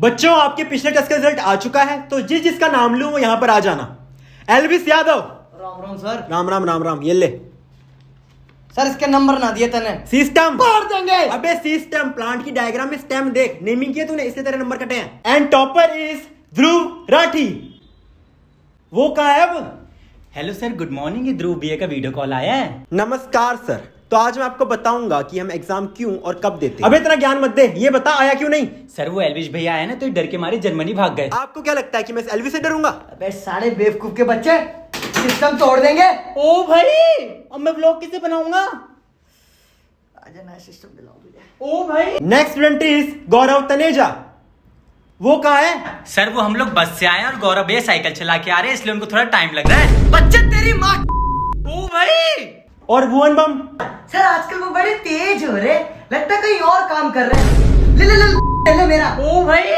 बच्चों आपके पिछले टेस्ट का रिज़ल्ट आ चुका है तो जिस जिसका नाम लू वो यहाँ पर आ जाना। एलविस यादव। राम राम सर। राम राम राम राम ये ले। सर इसके नंबर ना दिए तने। सिस्टम। मार देंगे। अबे सिस्टम प्लांट की डायग्राम में स्टेम देख नेमिंग किया तूने इसलिए तेरे नंबर कटे हैं। And topper is Dhruv Rathee. वो कहा है अब? हेलो सर गुड मॉर्निंग ये ध्रुव बीए का वीडियो कॉल आया है। नमस्कार सर। तो आज मैं आपको बताऊँगा कि हम एग्ज़ाम क्यों और कब देते हैं। अबे इतना ज्ञान मत दे ये बता आया क्यों नहीं? सर वो एलविश भैया आए ना तो डर के मारे जर्मनी भाग गए। आपको क्या लगता है कि मैं इस एलविस से डरूँगा? अबे सारे बेवकूफ़ के बच्चे सिस्टम तोड़ देंगे। ओ भाई अब मैं ब्लॉग किसे बनाऊँगा? आजा नया सिस्टम दिलाओ तुझे। ओ भाई। Next student is Gaurav Taneja वो कहा है? सर वो हम लोग बस से आए और गौरव भैया साइकिल चला के आ रहे हैं इसलिए उनको थोड़ा टाइम लग रहा है। बच्चे तेरी माँ। ओ भाई। और भुवन बम सर आजकल वो बड़े तेज हो रहे लगता है कहीं और काम कर रहे हैं। ले ले ले, ले, ले मेरा। ओ भाई।